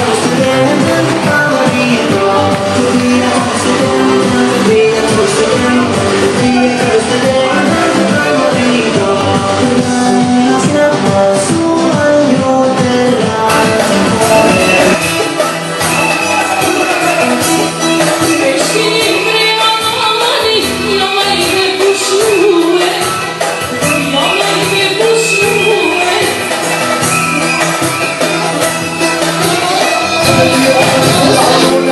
Today Oh,